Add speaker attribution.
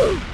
Speaker 1: Woo!